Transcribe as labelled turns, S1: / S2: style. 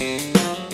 S1: す